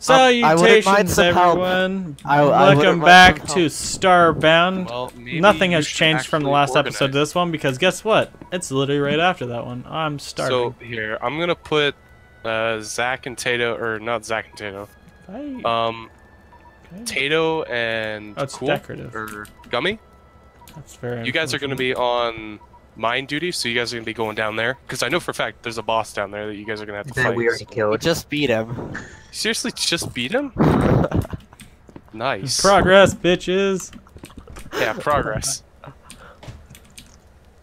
Salutations, some everyone! I- I Welcome back to help. Starbound. Well, Nothing has changed from the actually last episode to this one because guess what? It's literally right after that one. I'm starving. So here, I'm gonna put uh, Zach and Tato, or not Zach and Tato. Hey, Um, okay. Tato and Oh, Cool decorative. or Gummy. That's very. You guys are gonna be on mine duty, so you guys are gonna be going down there. Because I know for a fact there's a boss down there that you guys are gonna have to that fight. we already We killed. just beat him. Seriously, just beat him? Nice. Progress, bitches. yeah, progress. All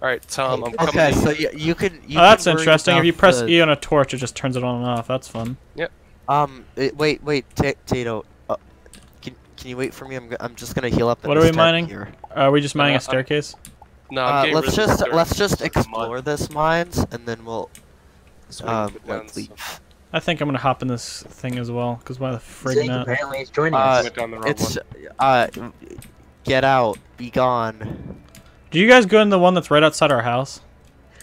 right, Tom, I'm coming. Okay, so you. you, you can. You oh, that's can interesting. If you press the- E on a torch, it just turns it on and off. That's fun. Yep. Um, it, wait, wait, Ta- Tato. Uh, can can you wait for me? I'm I'm just gonna heal up. What are we mining? Here. Are we just mining Uh, a staircase? No, I'm Uh, getting let's rid just the let's just It's mud. explore this mines and then we'll So um put down like some- leave. I think I'm gonna hop in this thing as well. Cause why the frig not? apparently is joining Uh, us. went down the wrong It's one. uh, get out, be gone. Do you guys go in the one that's right outside our house?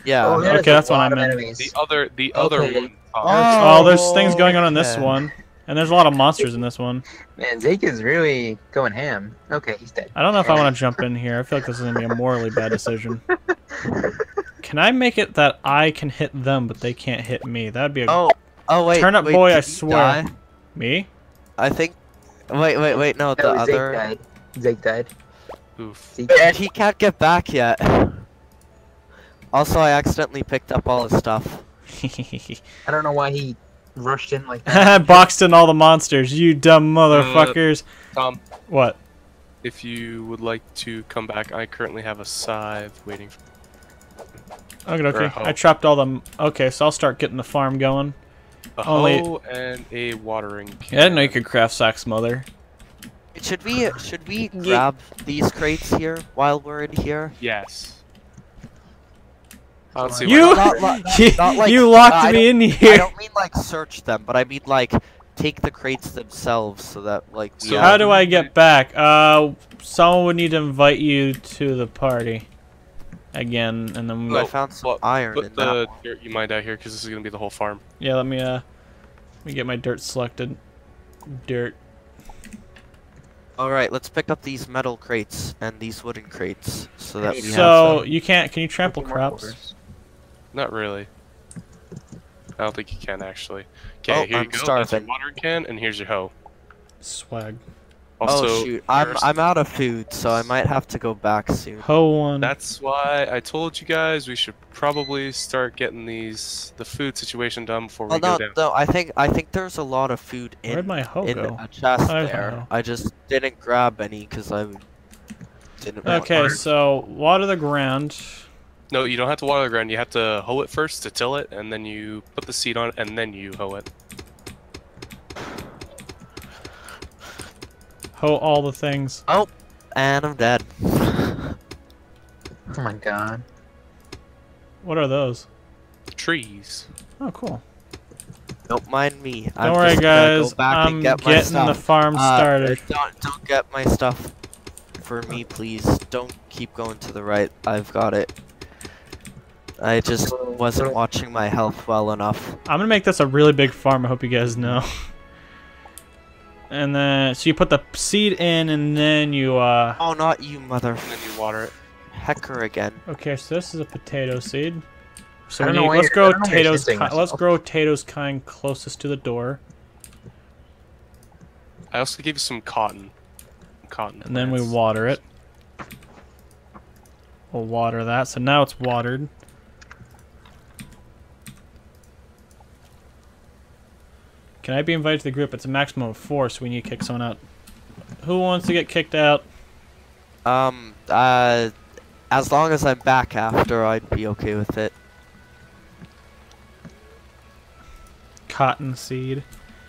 Yeah. oh, okay, that's what I'm of in. The other, the other one. Tom. Oh, there's things going on in this okay. one, and there's a lot of monsters in this one. Man, Zeke is really going ham. Okay, he's dead. I don't know if I want to jump in here. I feel like this is gonna be a morally bad decision. Can I make it that I can hit them, but they can't hit me? That'd be a Oh, oh wait. Turn up wait, boy, I swear. die? me. I think. Wait, wait, wait. No, the No, Zeke other. died. Zeke died. Oof. Zeke And died. he can't get back yet. Also, I accidentally picked up all his stuff. I don't know why he rushed in like that. Boxed in all the monsters, you dumb uh, motherfuckers. Tom, What? if you would like to come back, I currently have a scythe waiting. For... Okay, okay. I chopped all them. Okay, so I'll start getting the farm going. A Only- hoe and a watering can. Yeah, I didn't know you could craft sack's mother. Should we should we grab these crates here while we're in here? Yes. I don't see You, why Not li- you, not like- you locked I me in here. I don't mean like search them, but I mean like take the crates themselves so that like So How do I get back? Uh, someone would need to invite you to the party again, and then we, I found some well, iron Put that. the dirt you mined out here because this is gonna be the whole farm. yeah, let me uh, let me get my dirt selected. Dirt. All right, let's pick up these metal crates and these wooden crates so that we have So some. you can't? Can you trample More crops? Quarters. Not really. I don't think you can actually. Okay, Oh, here I'm you go. That's your starving. watering can, and here's your hoe. Swag. Oh, also, oh shoot, I'm I'm out of food, so I might have to go back soon. Hoe one. That's why I told you guys we should probably start getting these the food situation done before we Oh go no, down. no, I think I think there's a lot of food Where'd in my hoe in go? a chest Oh, there's my there. I just didn't grab any because I didn't. Okay, to. so water the ground. No, you don't have to water the ground. You have to hoe it first to till it, and then you put the seed on it, and then you hoe it. Hoe all the things. Oh, and I'm dead. Oh my god. What are those? Trees. Oh, cool. Don't mind me. Don't I'm worry, just guys. Go back I'm and get my getting stuff. the farm Uh, started. don't don't get my stuff for me, please. Don't keep going to the right. I've got it. I just wasn't watching my health well enough. I'm gonna make this a really big farm. I hope you guys know. And then, so you put the seed in, and then you, uh, Oh, not you, mother And then you water it. hecker again. okay, so this is a potato seed. So I we need, let's grow I don't know why you're Tato's, let's grow Tato's kind closest to the door, I also gave you some cotton. Cotton. and then we water it. We'll water that. So now it's watered. Can I be invited to the group? It's a maximum of four, so we need to kick someone out. Who wants to get kicked out? Um, uh, as long as I'm back after, I'd be okay with it. Cotton seed.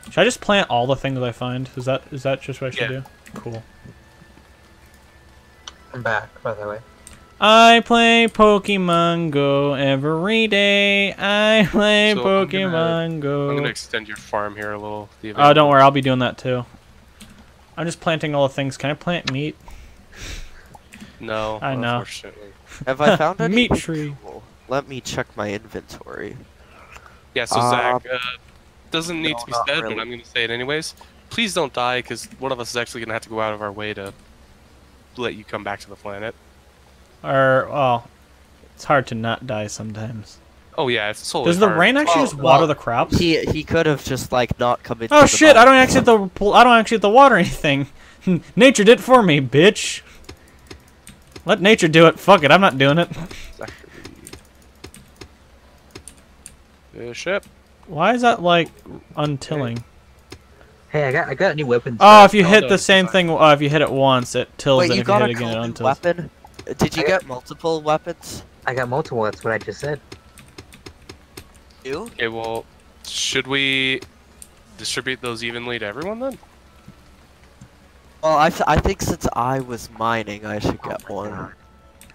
Should I just plant all the things I find? Is that is that just what I should Yeah. do? Cool. I'm back, by the way. I play Pokemon Go every day. I play So I'm Pokemon I'm gonna extend your farm here a little. the Oh, don't worry, I'll be doing that too. I'm just planting all the things. Can I plant meat? No, I know. unfortunately. Have I found a Meat tree. cool? Let me check my inventory. Yeah, so Uh, Zach, uh, doesn't need no, to be said, really. but I'm gonna say it anyways. please don't die, because one of us is actually gonna have to go out of our way to let you come back to the planet. Or well, it's hard to not die sometimes. Oh yeah, it's totally Does the hard. rain actually Well, just water well, the crops? He he could have just like not come into Oh the shit! I don't actually have to. pull- I don't actually have to water anything. nature did it for me, bitch. Let nature do it. Fuck it. I'm not doing it. Ship. Why is that like untilling? Hey, I got I got a new weapon. Oh, if you Oh, hit the same fine. thing, uh, if you hit it once, it tills Wait, it. you If you hit a it again, it untills. weapon? Did you I get got- multiple weapons? I got multiple. That's what I just said. You? Okay, well, should we distribute those evenly to everyone then? Well, I, th- I think since I was mining, I should get one.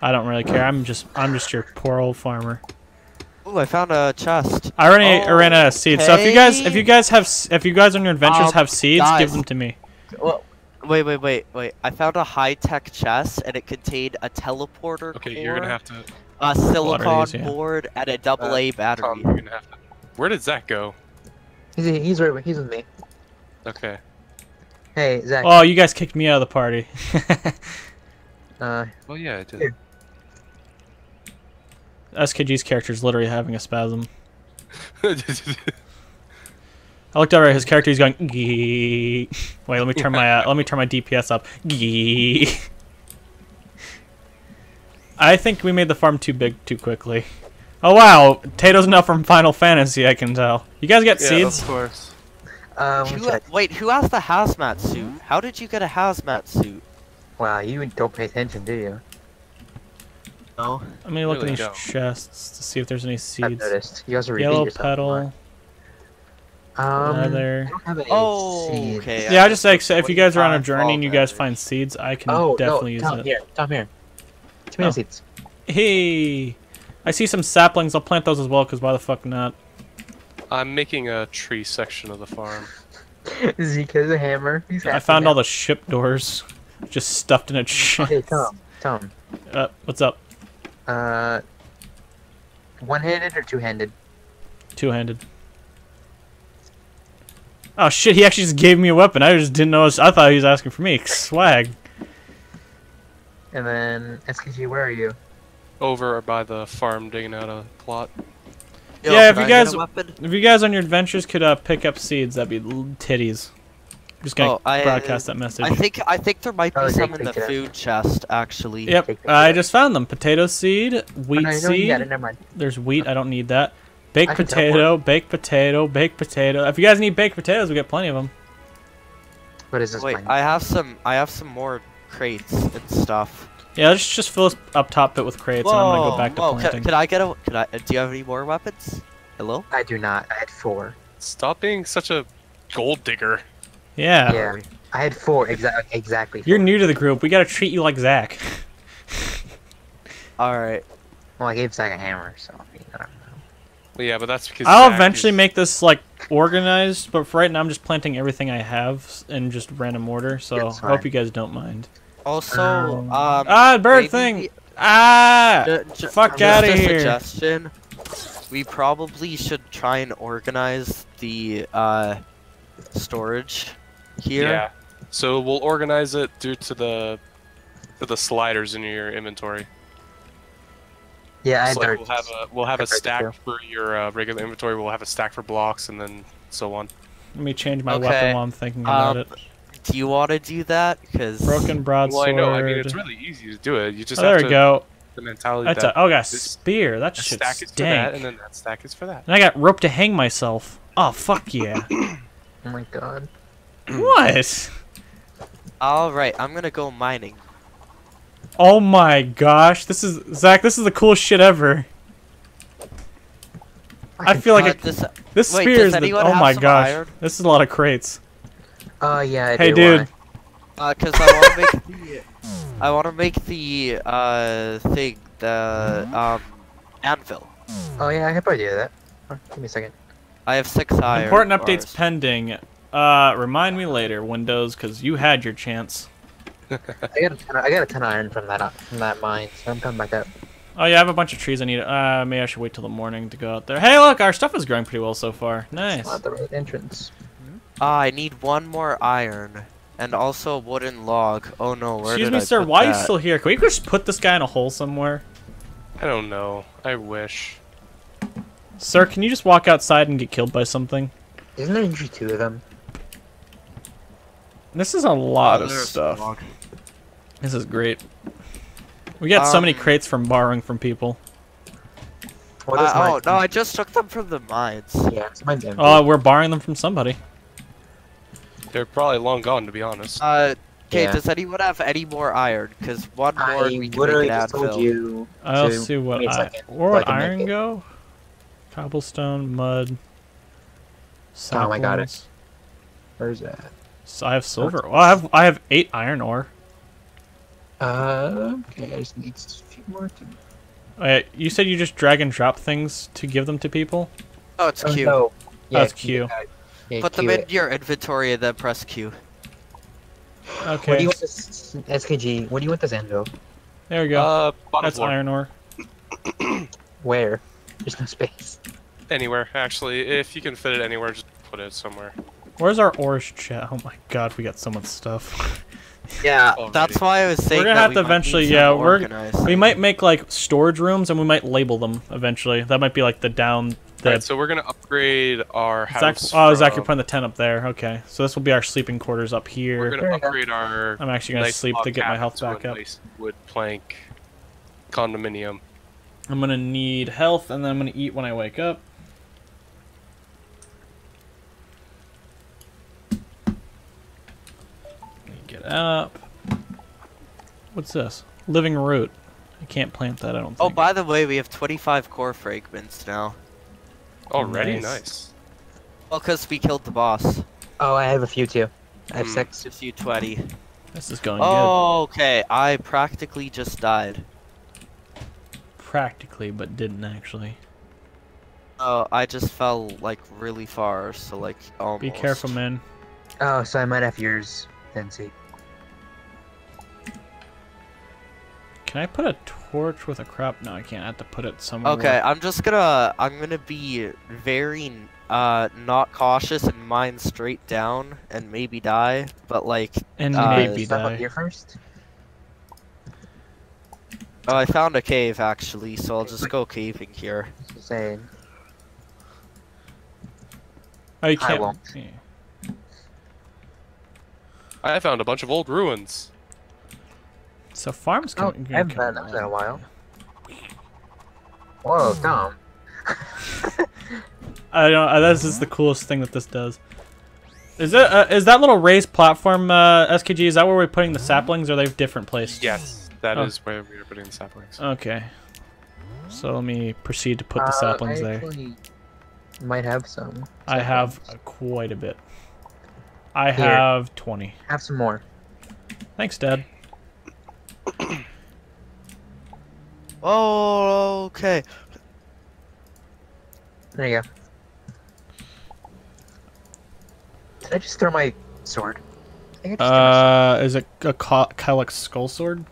I don't really care. I'm just I'm just your poor old farmer. Ooh, I found a chest. I already I ran out of seeds. So if you guys if you guys have if you guys on your adventures Um, have seeds, give them to me. Well, wait, wait, wait, wait. I found a high-tech chest, and it contained a teleporter Okay, core, you're gonna have to. a silicon these, yeah. board, and a double Uh, A Tom, battery. you're gonna have to. Where did Zach go? He's he's right. He's with me. Okay. Hey, Zach. Oh, you guys kicked me out of the party. Uh, Well, yeah, I did. Here. SKG's character is literally having a spasm. I looked over at his character. He's going. Gee. Wait, let me turn my uh, let me turn my DPS up. Gee. I think we made the farm too big too quickly. Oh wow, Tato's now from Final Fantasy. I can tell. You guys get yeah, seeds? of course. um, Who, check. wait, who has the hazmat suit? How did you get a hazmat suit? Wow, you don't pay attention, do you? No. Let me look Really in these don't. chests to see if there's any seeds. I've seeds. noticed. You also repeat Yellow petal, more. Um, leather. I don't have any Oh, seeds. okay. Yeah, I just like so if you guys are on a journey and you guys find seeds, I can Oh definitely no, use Tom, it. here, Tom, here. Tomato Oh. seeds. Hey, I see some saplings. I'll plant those as well, because why the fuck not? I'm making a tree section of the farm. Zeke has a hammer. He's I found all the ship doors, just stuffed in a chest. Hey, Tom. Tom. Uh, what's up? Uh, one-handed or two-handed? Two-handed. Oh shit! He actually just gave me a weapon. I just didn't know. I thought he was asking for me. Swag. And then SKG, where are you? Over by the farm digging out a plot. Yo, Yeah, if you I guys- If you guys on your adventures could uh, pick up seeds, that'd be titties. I'm just gonna Oh, I- broadcast that message. I think I think there might be Oh, some in the take it food chest actually. Yep, I just found them. Potato seed, Oh, wheat no, no, seed. Never mind. There's wheat. I don't need that. Baked potato, baked potato, baked potato. If you guys need baked potatoes, we got plenty of them. What is this? Wait, mine? I have some. I have some more crates and stuff. Yeah, let's just fill this up top bit with crates, and I'm gonna go back to whoa, can, planting. can I get a? Can I? Do you have any more weapons? Hello. I do not. I had four. Stop being such a gold digger. yeah. Yeah. I had four. Exactly. Exactly. You're new to the group. We gotta treat you like Zach. All right. Well, I gave Zach a hammer, so I mean, I don't know. Well, yeah, but that's because I'll eventually is- make this like organized, but for right now I'm just planting everything I have in just random order. So I hope you guys don't mind. Also, Um, um. ah, bird maybe- thing. Ah. ju- ju- fuck just outta a here. Suggestion. We probably should try and organize the uh storage here. Yeah. So we'll organize it due to the to the sliders in your inventory. Yeah, I So, like, we'll have a we'll have a stack for your uh, regular inventory. We'll have a stack for blocks, and then so on. Let me change my Okay. weapon while I'm thinking about Um, it. Do you want to do that? Because Broken broadsword. Well, I know. I mean, it's really easy to do it. You just oh, have there to we go. the mentality That's that a, oh, I got spear. That a shit stack is for that, and then that stack is for that. And I got rope to hang myself. Oh fuck yeah! Oh my god. what? all right, I'm gonna go mining. Oh my gosh! This is Zach. This is the coolest shit ever. I feel like Uh, it, this, this wait, spear is the. Oh my gosh! iron? This is a lot of crates. Oh yeah. I Hey, do, dude. why? uh, cause I want to make the, I want to make the uh thing, the um, anvil. Oh yeah, I could probably do that. Oh, give me a second. I have six iron. Important updates pending. Uh, remind me later, Windows, because you had your chance. I got a ton. Of, I got a ton of iron from that from that mine, so I'm coming back up. Oh yeah, I have a bunch of trees I need. Uh, maybe I should wait till the morning to go out there. Hey, look, our stuff is growing pretty well so far. Nice. Not the right entrance. Ah, I need one more iron. And also a wooden log. Oh no, where Excuse did me, I sir. put Why are you still here? Can we just put this guy in a hole somewhere? I don't know. I wish. Sir, can you just walk outside and get killed by something? Isn't there usually two of them? This is a lot Oh, of there's a stuff. Log. This is great. We got so many Um, crates from borrowing from people. What Uh, oh, no, I just took them from the mines. Yeah, it's mine's empty. Oh, we're borrowing them from somebody. They're probably long gone, to be honest. Uh, okay, Yeah. does anyone have any more iron? Because one more I we can literally make it just told you. I'll to see what give me a I, second, where would iron go? Cobblestone, mud. Oh, I got it. Where's that? So I have silver. Well, I have I have eight iron ore. Uh, okay, I just need a few more to. Uh, you said you just drag and drop things to give them to people. Oh, it's Oh, Q. no. That's Q. Q. Yeah, Put them Q in it. your inventory and then press Q. Okay. What do you want this SKG? What do you want this anvil? there we go. Uh, That's floor. iron ore. Where? There's no space. Anywhere, actually. If you can fit it anywhere, just put it somewhere. Where's our ores chat? Oh my god, we got so much stuff. Yeah, oh, Alrighty. that's why I was saying We're gonna that have we to might eventually- yeah, we're- organized. we might make like storage rooms and we might label them eventually. That might be like the down the. Alright, so we're gonna upgrade our Zach, house. oh, Zach, you're putting the tent up there. Okay, so this will be our sleeping quarters up here. We're gonna There you go. upgrade our I'm actually gonna nice sleep to get my health back up. nice wood plank condominium. I'm gonna need health, and then I'm gonna eat when I wake up. Let me Get up. What's this? Living root. I can't plant that. I don't think. Oh, by the way, we have 25 core fragments now. Already Nice. nice. Well, because we killed the boss. Oh, I have a few too. I have Hmm. six. Gives you 20. this is going good. Oh, okay. I practically just died. Practically, but didn't actually. Oh, I just fell like really far, so like almost. Be careful, man. Oh, so I might have yours then, see. Can I put a torch with a crop? No, I can't. I have to put it somewhere. Okay, I'm just gonna I'm gonna be very uh not cautious and mine straight down and maybe die, but like And Uh, maybe Stuff up die. here first. oh I found a cave actually, so I'll just go caving here. Just saying. Oh, you I can't. won't. yeah. I found a bunch of old ruins. So farms can. Oh, can. I haven't can- done that in a while. Whoa, Tom. I don't. Uh, this is the coolest thing that this does. Is it? Uh, is that little raised platform uh, SKG? Is that where we're putting the saplings? Or are they different places? Yes, that is Oh. where we are putting the saplings. Okay. So let me proceed to put the Uh, saplings I there. Might have some. I have quite a bit. I Here. have 20. Have some more. Thanks, Dad. Oh, okay. There you go. Did I just throw my sword? I I just threw my sword. Uh, is it a Ka- Kylix skull sword?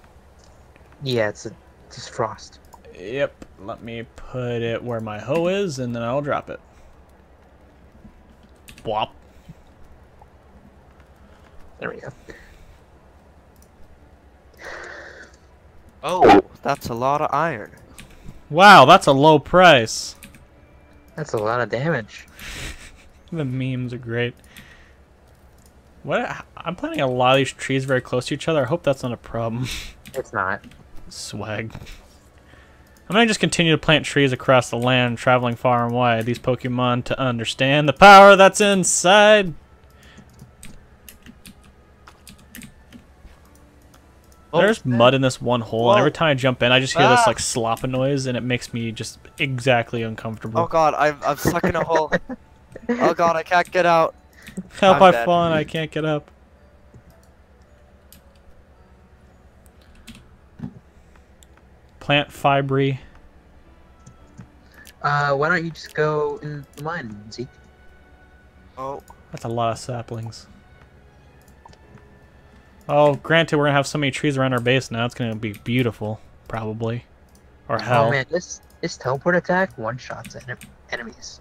Yeah, it's a just frost. Yep. Let me put it where my hoe is, and then I'll drop it. Blop. There we go. Oh, that's a lot of iron. Wow, that's a low price. That's a lot of damage. The memes are great. What? I'm planting a lot of these trees very close to each other. I hope that's not a problem. It's not. Swag. I'm gonna just continue to plant trees across the land, traveling far and wide. These Pokemon to understand the power that's inside. Oh, There's mud in this one hole, and every time I jump in, I just hear this Ah. like slopping noise, and it makes me just exactly uncomfortable. Oh god, I'm I'm stuck in a hole. Oh god, I can't get out. Help! I'm I've fallen. I can't get up. Plant fibre. Uh, why don't you just go in the mine, Zeke? Oh, That's a lot of saplings. Oh, granted, we're gonna have so many trees around our base now. It's gonna be beautiful, probably, or hell. Oh man, this this teleport attack one shots en- enemies.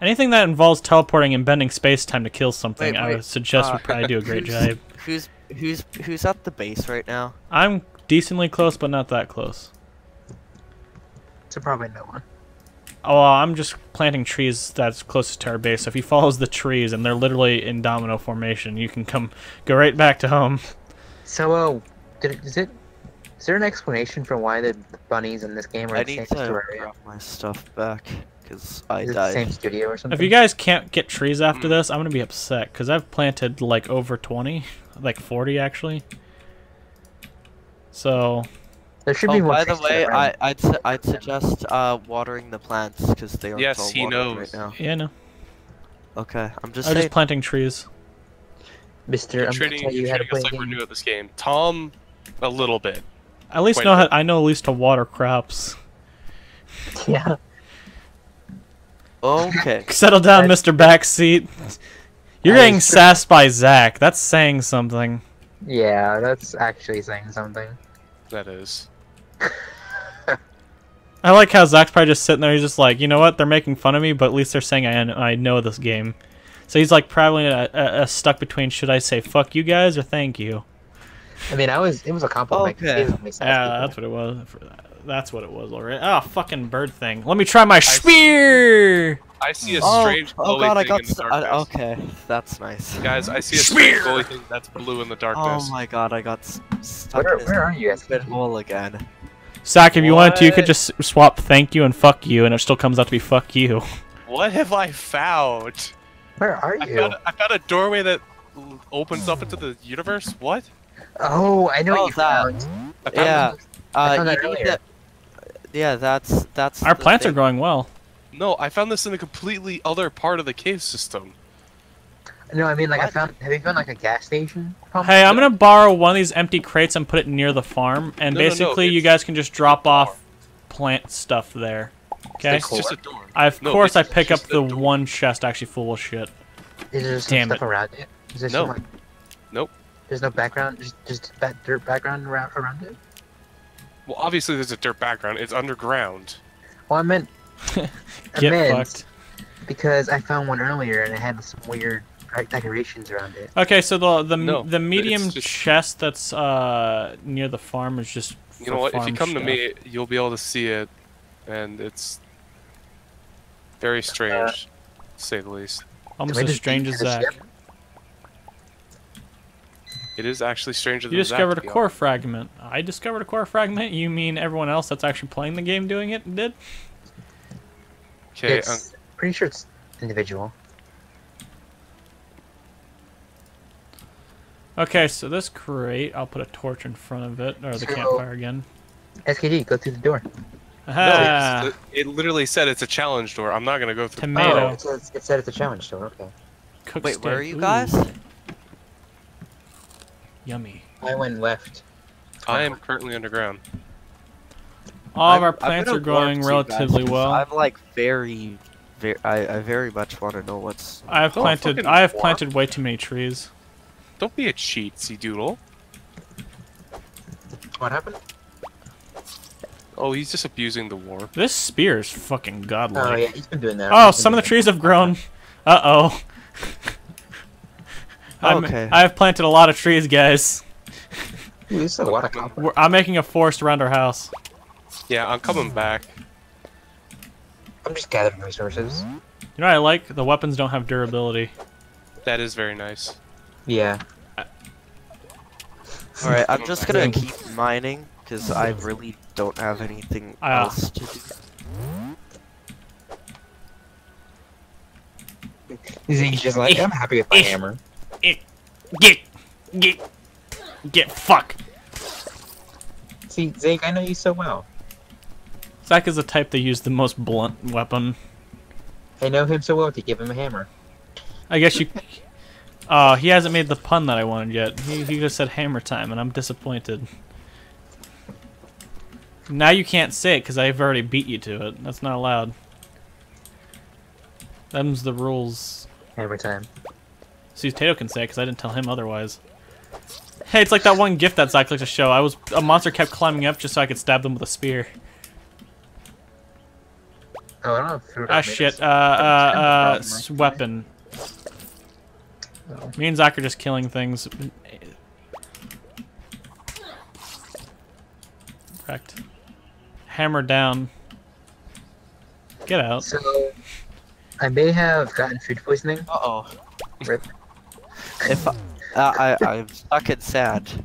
Anything that involves teleporting and bending space time to kill something, Wait, I would suggest uh, would probably do a great who's- job. Who's who's who's at the base right now? I'm decently close, but not that close. So probably no one. Oh, I'm just planting trees that's closest to our base. So if he follows the trees and they're literally in domino formation, you can come go right back to home. So, uh, did it, is it? Is there an explanation for why the bunnies in this game are I in the need same to story? grab my stuff back because I Is it the same studio or something? If you guys can't get trees after Mm. this, I'm gonna be upset because I've planted like over 20, like 40 actually. So there should be Oh, more. by the way, go. I I'd su- I'd suggest uh watering the plants because they aren't Yes, all he watered knows. right now. yeah, no, Okay, I'm just I'm saying. just planting trees. Mister, You're I'm gonna treating, tell you you're how to treating play us a like we're new at this game. Tom, a little bit. At least Wait, know how, I know at least to water crops. Yeah. okay. Settle down, That's- Mr. Backseat. You're getting is sassed by Zach. That's saying something. Yeah, that's actually saying something. That is. I like how Zach's probably just sitting there. He's just like, you know what? They're making fun of me, but at least they're saying I, I know this game. So he's like probably a, a, a stuck between should I say fuck you guys or thank you? I mean, I was. It was a compliment. Okay. he doesn't make sense Yeah, people. that's what it was. That's what it was already. Oh, fucking bird thing. Let me try my spear. I see a Oh, strange oh glowy god, I got. in the uh, darkness. I, okay, that's nice. Guys, I see a strange glowy thing that's blue in the darkness. Oh my god, I got stuck Where, in this where are you guys? stupid hole again. Zach, if you wanted to, you could just swap thank you and fuck you, and it still comes out to be fuck you. What have I found? Where are I you? found, I found a doorway that opens up into the universe. What? Oh, I know Oh, what you that. found. I found Yeah. I Uh, found that you need earlier. to- Yeah, that's that's. Our the plants are growing well. No, I found this in a completely other part of the cave system. No, I mean like I found. Have you found like a gas station? pump? Hey, I'm gonna borrow one of these empty crates and put it near the farm, and No, no, no, basically you guys can just drop off plant stuff there. Okay. It's just a door. I, of No, course, I pick up just the door. one chest actually full of shit. Is there some Damn stuff it. around it? Is there No. some, like, Nope. There's no background. Just just that dirt background around around it. Well, obviously there's a dirt background. It's underground. Well, I meant. I Get meant fucked. because I found one earlier and it had some weird like, decorations around it. Okay, so the the No, the medium just- chest that's uh near the farm is just. You know what? If you farm come to me, you'll be able to see it, and it's very strange, to say the least. almost as strange as the Zach. ship? It is actually stranger You than Zach, discovered to a core honest. fragment. I discovered a core fragment. You mean everyone else that's actually playing the game doing it did? Okay, it's um, pretty sure it's individual. Okay, so this crate, I'll put a torch in front of it, or the So- campfire again. SKG, go through the door. no, Aha! it's- it literally said it's a challenge door. I'm not gonna go through. Tomato. Oh, it, says, it said it's a challenge door. Okay. Cooked Wait, where are steak. you Ooh, guys? Yummy. I went left. I am currently underground. All of I'm- our plants are growing relatively guys well. I'm like very, very. I, I very much want to know what's. I've planted. I have warp. planted way too many trees. Don't be a cheat, cheatsy doodle. What happened? Oh, he's just abusing the war. This spear is fucking godlike. Oh yeah, he's been doing that. Oh, some of the trees have grown. Uh oh. Okay. I've planted a lot of trees, guys. that. Ooh, this is a water copper. We're, I'm making a forest around our house. Yeah, I'm coming back. I'm just gathering resources. You know what I like? The weapons don't have durability. That is very nice. Yeah. All right, I'm just gonna keep mining because I really don't have anything Ah. else to do. He's just like, I'm happy with my hammer. Get, get, get fuck. See, Zeke, I know you so well. Zach is the type that use the most blunt weapon. I know him so well to give him a hammer. I guess you. Oh, he hasn't made the pun that I wanted yet. He, he just said hammer time, and I'm disappointed. Now you can't say it because I've already beat you to it. That's not allowed. Them's the rules. Hammer time. See, Tato can say it because I didn't tell him otherwise. Hey, it's like that one gift that Zach likes to show. I was a monster kept climbing up just so I could stab them with a spear. Oh, I don't. Ah shit. Uh, uh, uh, problem, s- actually. weapon. Oh. Me and Zach are just killing things. Correct. Hammer down. Get out. So, I may have gotten food poisoning. Uh oh. Rip. If I, uh, I I'm stuck in sand.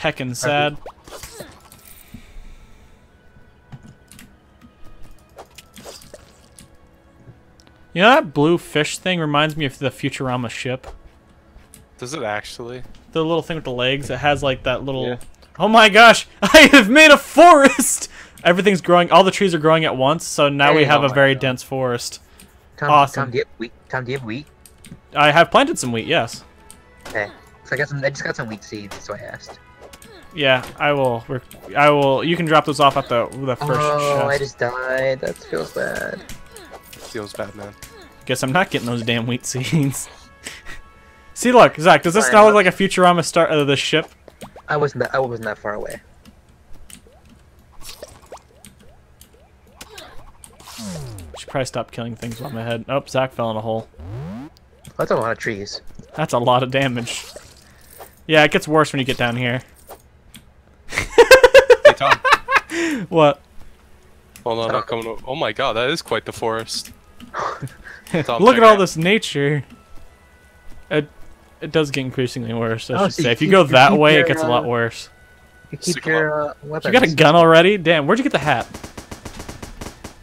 Heckin' sad. You know that blue fish thing reminds me of the Futurama ship? Does it actually? The little thing with the legs. It has like that little. Yeah. Oh my gosh! I have made a forest. Everything's growing. All the trees are growing at once. So now we have oh a very God. dense forest. Tom, Awesome. Tom, do you have wheat? Tom, do you have wheat? I have planted some wheat. Yes. Okay. So I got some. I just got some wheat seeds, so I asked. Yeah, I will. I will. You can drop those off at the the first oh, I just died. That feels bad. Feels bad, man. Guess I'm not getting those damn wheat seeds. See, look, Zach. Does this Fine, not look look. like a Futurama start of uh, the ship? I wasn't that. I wasn't that far away. Should probably stop killing things on my head. Oh, Zach fell in a hole. That's a lot of trees. That's a lot of damage. Yeah, it gets worse when you get down here. Hey, Tom. What? Hold on, I'm coming. o- Oh my god, that is quite the forest. Tom, Look at all this nature. It it does get increasingly worse. I Oh, should so say. you If you keep- go that way, your, it gets a lot uh, worse. You keep Stick 'em your uh, weapons. You got a gun already? Damn. Where'd you get the hat?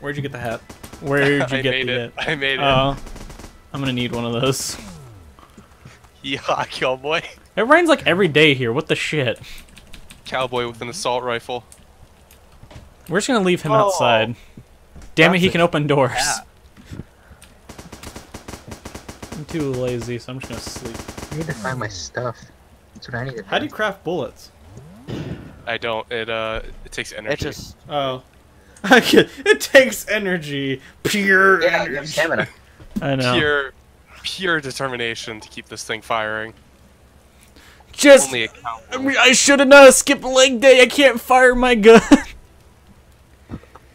Where'd you get the hat? Where'd you I get made the it. I made it. Oh, I'm gonna need one of those. yeah, cowboy. It rains like every day here. What the shit? Cowboy with an assault rifle. We're just gonna leave him Oh, outside. Damn it, he can open doors. hat. I'm too lazy, so I'm just gonna sleep. I need to find my stuff. That's what I need to do. How do you craft bullets? I don't. It uh, it takes energy. It just Oh. it takes energy. Pure Yeah, you have energy. stamina. I know. pure, pure determination to keep this thing firing. Just Only a I, mean, I should have not skipped leg day. I can't fire my gun.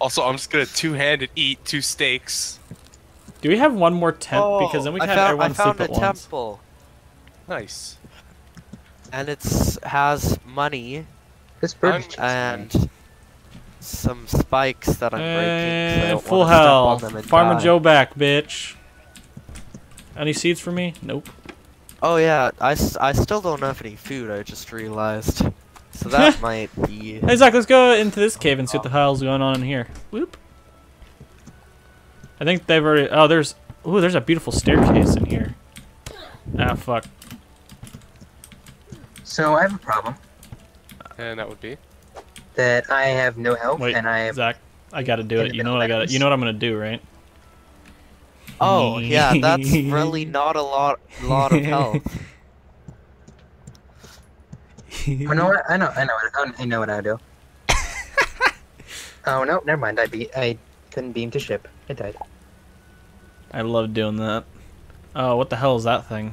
Also, I'm just gonna two-handed eat two steaks. Do we have one more tent? oh, because then we I can have found, everyone I found a temple, Nice. and it's has money This bird I'm- is chasing me. and some spikes that I'm breaking. 'cause I And don't full wanna step on health. Farmer die. Joe back, bitch. Any seeds for me? Nope. Oh yeah, I, I still don't have any food. I just realized. So that might be. Hey Zach, let's go into this cave and see what the hell's going on in here. Whoop. I think they've already. Oh, there's. Ooh, there's a beautiful staircase in here. Ah, fuck. So I have a problem And that would be. that I have no health Wait, and I have Zach, I gotta do it. You know what I gotta. You know what I'm gonna do, right? Oh yeah, that's really not a lot lot of health. Oh no, I know, I know, I I know what I do. oh no, never mind. I beat. I couldn't beam to ship. I died. I love doing that. Oh, what the hell is that thing?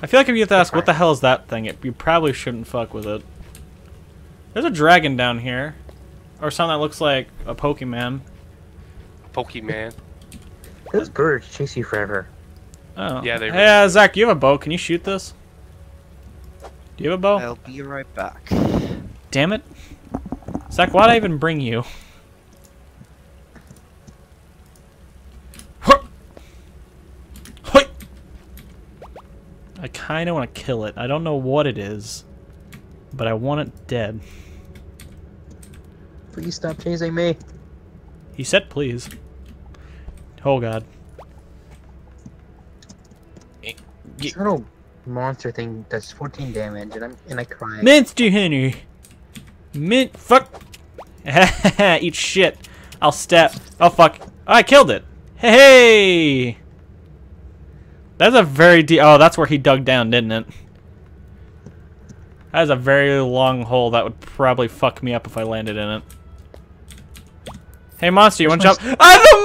I feel like if you have to ask, what the hell is that thing? It, you probably shouldn't fuck with it. There's a dragon down here. Or something that looks like a Pokemon. Pokemon. Those birds chase you forever. Oh. Yeah, they Hey, uh, Zach, you have a bow. Can you shoot this? Do you have a bow? I'll be right back. Damn it. Zach, why'd I even bring you? I kind of want to kill it. I don't know what it is, but I want it dead. Please stop chasing me. He said please. Oh god. Eh, this little monster thing does 14 damage, and I'm and I cry. Monster Hunter. Mint. Fuck. Eat shit. I'll step. Oh fuck. I killed it. Hey. That's a very deep. Oh, that's where he dug down, didn't it? That is a very long hole that would probably fuck me up if I landed in it. Hey, monster, you want to jump? I'm the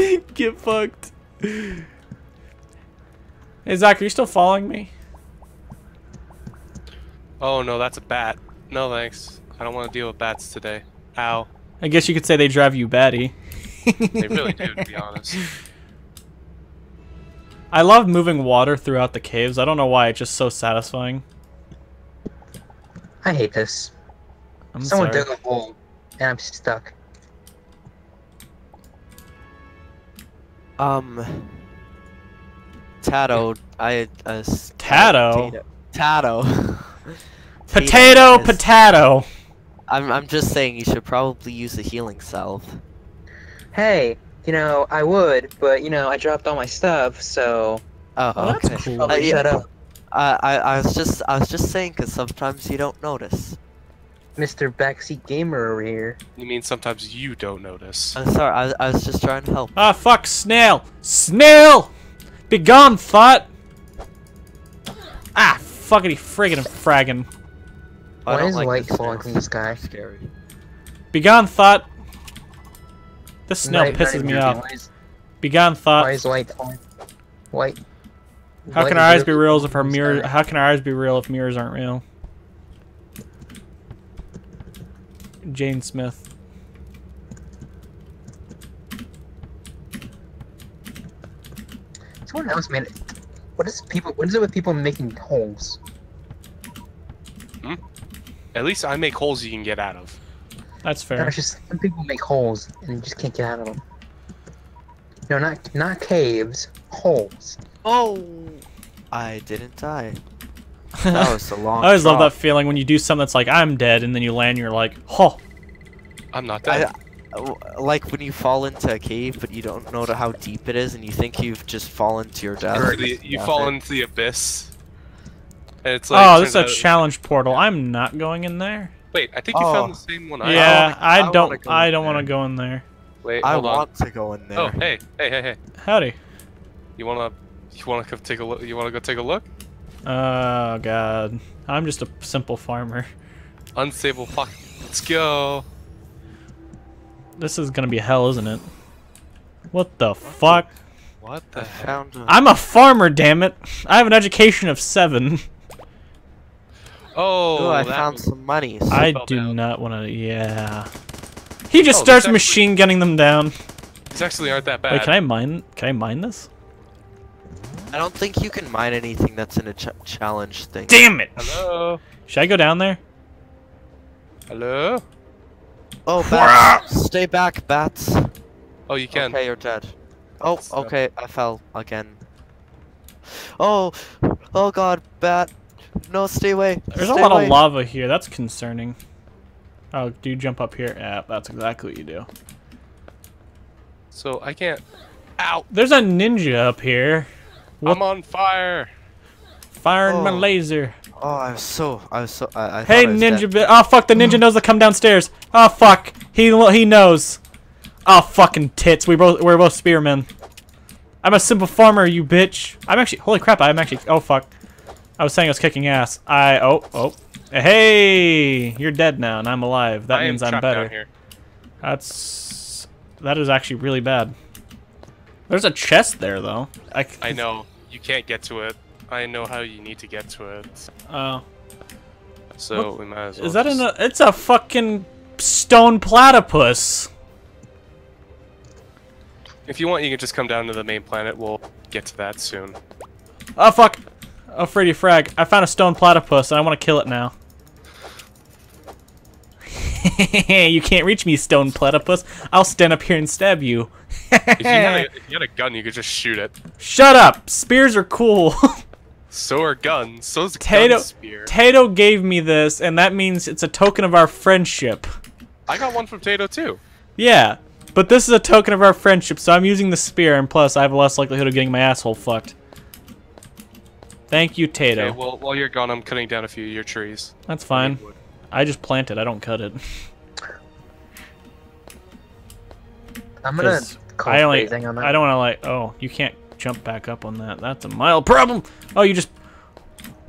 monster! Get fucked. Hey, Zach, are you still following me? Oh no, that's a bat. No thanks. I don't want to deal with bats today. Ow. I guess you could say they drive you batty. They really do, to be honest. I love moving water throughout the caves. I don't know why. It's just so satisfying. I hate this. I'm Someone sorry. dug a hole, and I'm stuck. Um. Tato, I uh, Tato? Tato. Potato, potato. I'm I'm just saying you should probably use a healing salve. Hey, you know, I would, but you know, I dropped all my stuff, so Oh, Oh, that's okay. cool. probably yeah. shut up, I, I I was just I was just saying because sometimes you don't notice. Mr. Backseat Gamer over here. You mean sometimes you don't notice. I'm sorry. I, I was just trying to help. Ah, fuck, snail. Snail! Be gone, thought. Ah, fuckity friggin' and fraggin'. I Why don't is like light this falling from the sky? Scary. Be gone, thought. This snail Not- not pisses even me off. Why is, Be why thought. is light falling? White. How light can our eyes be real if our mirror? sky. How can our eyes be real if mirrors aren't real? Jane Smith. Someone else made it. What is people? What is it with people making holes? Hmm? At least I make holes you can get out of. That's No, fair. it's just some people make holes and you just can't get out of them. No, not not caves, holes. Oh, I didn't die. That was a long. I always love that feeling when you do something that's like I'm dead, and then you land, and you're like, oh, I'm not dead. w- like when you fall into a cave, but you don't know how deep it is, and you think you've just fallen to your death. Into the- you Yeah. fall into the abyss. And it's oh, like. oh, this is a out- challenge portal. I'm not going in there. Wait, I think you Oh. found the oh. same one I yeah, wanna- I, I wanna don't. I don't want to go in there. Wait, I hold on. want to go in there. Oh, hey, hey, hey, hey. Howdy. You wanna, you wanna come take a look? You wanna go take a look? Oh god, I'm just a simple farmer. Unstable fuck. Let's go. This is gonna be hell, isn't it? What the fuck? What the hell? found. A, I'm a farmer, damn it! I have an education of seven. Oh, oh, I found was- some monies. I do down. not want to. Yeah. He oh, just Oh, starts actually- machine gunning them down. These actually aren't that bad. Wait, can I mine? Can I mine this? I don't think you can mine anything that's in a ch- challenge thing. Damn it! Hello. Should I go down there? Hello. Oh, bats! Stay back, bats. Oh, you can. Okay, you're dead. Oh, okay, I fell again. Oh, oh god, bat. No, stay away. There's a lot away. of lava here. That's concerning. Oh, do you jump up here? Yeah, that's exactly what you do. So I can't. Ow! There's a ninja up here. What? I'm on fire. Firing my Oh. laser. Oh, I was so, I was so, I, I Hey, I was ninja! dead. Oh fuck! The ninja mm. knows to come downstairs. Oh fuck! He he knows. Oh fucking tits! We both we're both spearmen. I'm a simple farmer, you bitch. I'm actually holy crap! I'm actually oh fuck. I was saying I was kicking ass. I oh oh. Hey, you're dead now, and I'm alive. That I means I'm better. That's that is actually really bad. There's a chest there though. I, I know. You can't get to it. I know how you need to get to it. Oh, So we might as well. is that in just- a? It's a fucking stone platypus. If you want, you can just come down to the main planet. We'll get to that soon. Oh fuck! Oh Freddy Frag! I found a stone platypus and I want to kill it now. you can't reach me, stone platypus. I'll stand up here and stab you. If you, had a, if you had a gun, you could just shoot it. Shut up! Spears are cool. So are guns. So's Tato, gun spear. Tato gave me this, and that means it's a token of our friendship. I got one from Tato too. Yeah, but this is a token of our friendship, so I'm using the spear, and plus I have a less likelihood of getting my asshole fucked. Thank you, Tato. Okay, well, while you're gone, I'm cutting down a few of your trees. That's fine. I just plant it. I don't cut it. I'm gonna. I only. on that. I don't want to like. Oh, you can't jump back up on that. That's a mild problem. Oh, you just.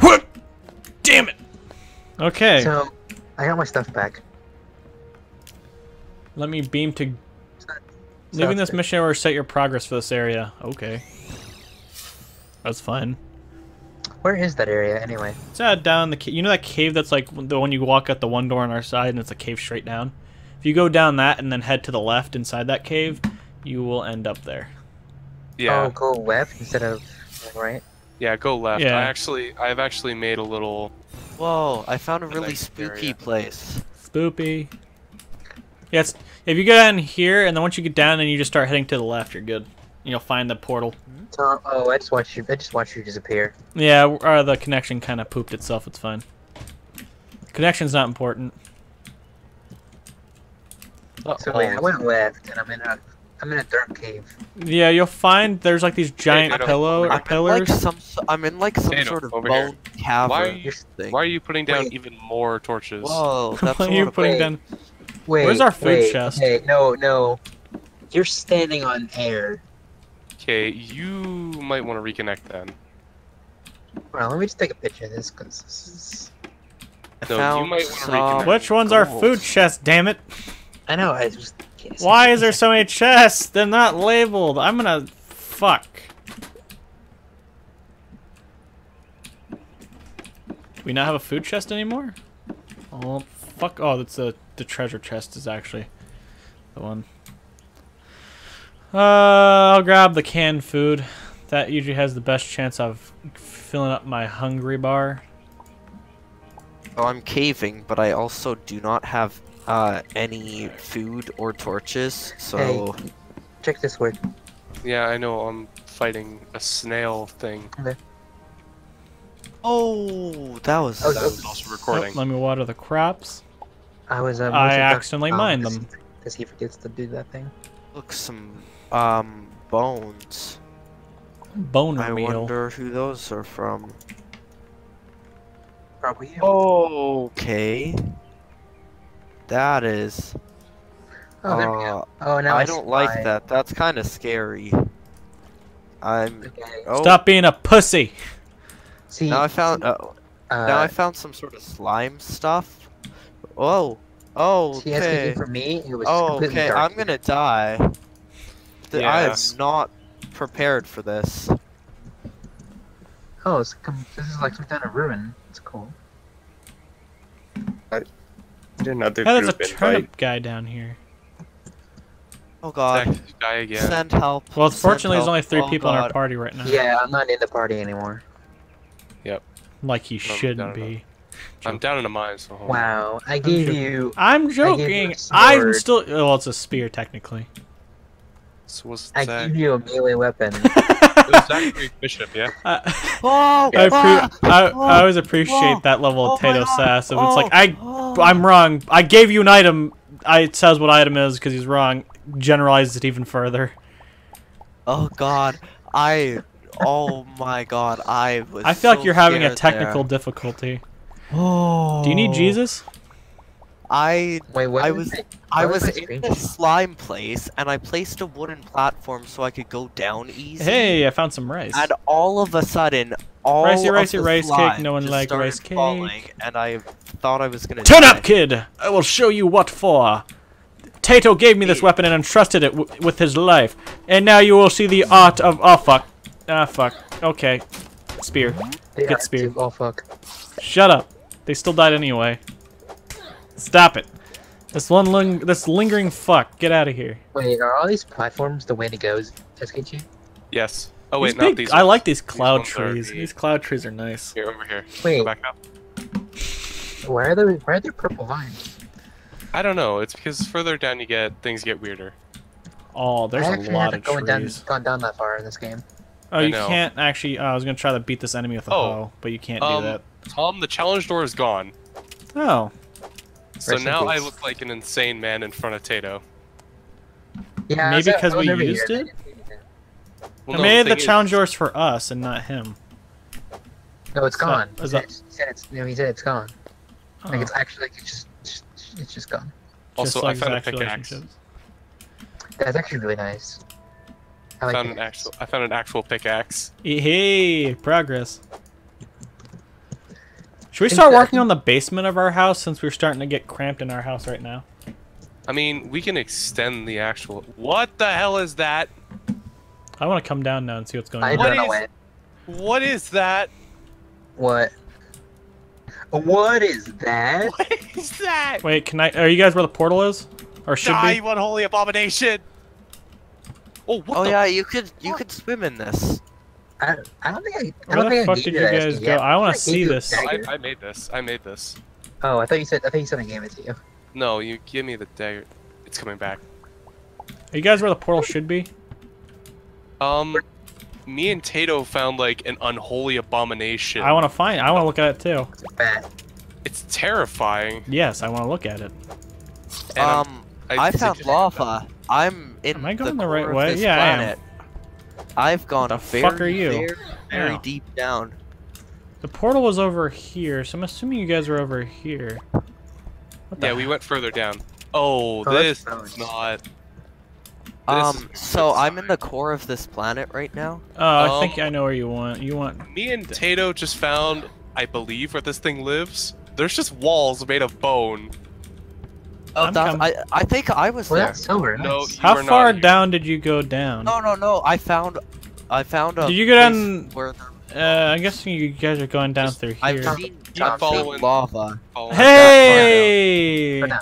What? Damn it. Okay. So, I got my stuff back. Let me beam to. Leaving this mission or set your progress for this area. Okay. That's fine. Where is that area anyway? It's uh, down the ca- you know that cave that's like the one you walk out the one door on our side and it's a cave straight down. If you go down that and then head to the left inside that cave, you will end up there. Yeah, Oh, go left instead of right. yeah, go left. Yeah. I actually, I've actually made a little. Whoa, I found a really spooky area. place. Spoopy. Yeah, it's, if you go down here and then once you get down and you just start heading to the left, you're good. You'll find the portal. So, oh, I just watched you. I just watched you disappear. Yeah, uh, the connection kind of pooped itself. It's fine. Connection's not important. So wait, I went left, and I'm in a, I'm in a dark cave. Yeah, you'll find there's like these giant I don't- pillow I'm or I'm pillars. like some, I'm in like some Tato, sort of over here. bone cavern Why are you- thing. Why are you putting down Wait. even more torches? Whoa, that's Why are you putting Wait. down? Wait, Where's our food wait, chest? Hey, no, no. You're standing on air. Okay, you might want to reconnect then. Well, let me just take a picture of this because this is. I No, you might wanna reconnect. Which one's our food chest? Damn it! I know. I just. Why is there so many chests? They're not labeled. I'm gonna fuck. Do we not have a food chest anymore? Oh fuck! Oh, that's the the treasure chest is actually the one. Uh, I'll grab the canned food. That usually has the best chance of filling up my hungry bar. So I'm caving, but I also do not have uh, any food or torches, so Hey, Check this word. Yeah, I know. I'm fighting a snail thing. Okay. Oh, that was. Oh, That was also recording. Oh, let me water the crops. I was. Um, I accidentally um, mined does them. he- Does he forgets to do that thing? Look, some um bones. Boner I meal. wonder who those are from. Probably you. Oh, okay. That is. Oh, there we go. uh, Oh, now I, I don't like that. That's kind of scary. I'm. Okay. Oh, Stop being a pussy. See. Now I found. Uh, Uh, now I found some sort of slime stuff. Oh. Oh. See, as Okay. for me, it was Oh, okay. dark. I'm gonna die. Th- I am not prepared for this. Oh, it's com- this is like some kind of ruin. It's cool. I Did another Yeah, there's a group turnip invite. guy down here. Oh god. Zach, die again. Send help. Well, Send fortunately, there's only three Oh, people in our party right now. Yeah, I'm not in the party anymore. Yep. Like he No, no, shouldn't be. I'm down in a mine, so. Wow, I gave joking. you. I'm gave you joking. a I'm still. oh, Well, it's a spear technically. So what's I Zach? gave you a melee weapon. Zachary Bishop, yeah. I, Oh, I, fuck! appre- I, Oh, I always appreciate oh, that level oh of my Tato sass. If it's like oh, I, oh. I'm wrong. I gave you an item. I it says what item is because he's wrong. Generalizes it even further. Oh god, I. Oh my god, I was. I feel like you're having a technical there. difficulty. Oh. Do you need Jesus? I Wait. I was was- it? I was in screen the slime place and I placed a wooden platform so I could go down easy. Hey, I found some rice. And all of a sudden, all Ricey, of ricey, the rice cake, slime no one just liked started rice cake. falling, and I thought I was gonna. Turn die. up, kid! I will show you what for. Tato gave me this weapon and entrusted it w with his life. And now you will see the art of. Oh, fuck. Ah, fuck. Okay. Spear. They Get are speared. Oh fuck. Shut up. They still died anyway. Stop it. This one ling- this lingering fuck. Get out of here. Wait, are all these platforms the way to go? SKG? Yes. Oh These wait, not big- these. I ones. like these cloud ones are trees. the- These cloud trees are nice. Here, over here. Wait, Go back up. why are there why are there purple vines? I don't know. It's because further down you get, things get weirder. Oh, there's I a actually lot haven't of going down, trees. gone down that far in this game. Oh, I you know. can't actually. Oh, I was gonna try to beat this enemy with a Oh. hoe, but you can't Um, do that. Tom, the challenge door is gone. Oh, So Rest in now I look like an insane man in front of Tato. Yeah, Maybe 'cause we used here. it? Well, no, made the thing is- challenge doors for us and not him. No, it's So, gone. he, that- said, he said it's no, he said it's gone. Like Oh, it's actually like it's just, just it's just gone. just Also, like I found a Zach's pickaxe. That's actually really nice. I I like found an actual. I found an actual pickaxe. Hey, progress. Should we start working on the basement of our house since we're starting to get cramped in our house right now? I mean, we can extend the actual. What the hell is that? I want to come down now and see what's going I on. What don't know is- what. What is that? What? What is that? What is that? Wait, can I? Are you guys where the portal is? Or should Die, be? unholy abomination! Oh, what Oh the? yeah, you could you could swim in this. I, I don't think I. I Where don't the think I fuck gave did you you guys go? yet. I wanna see you a this. I. I made this. I made this. Oh, I thought you said. I thought you said I gave it to you. No, you give me the dagger. It's coming back. Are you guys where the portal should be? Um, me and Tato found like an unholy abomination. I want to find. I want to look at it too. It's a bat. It's terrifying. Yes, I want to look at it. And um, I, found just- lava. I'm in Am I the, going the right way? this Yeah, I am. Planet. I've gone the very, fuck are you? very, very Yeah. deep down. The portal was over here, so I'm assuming you guys are over here. What the Yeah, we went further down. Oh, Oh, this is not. Um, so I'm in the core of this planet right now. Oh, I think Um, I know where you want. You want. Me and Tato just found, I believe, where this thing lives. There's just walls made of bone. Oh, I'm that's, I I think I was Well, there. that's silver. No, nice. you How were far here. down did you go down? No, no, no. I found, I found a. Did you go down- Where Uh, I'm guessing you guys are going down Just- through I've here. seen, Keep I've following- seen lava. Oh, Hey! Go.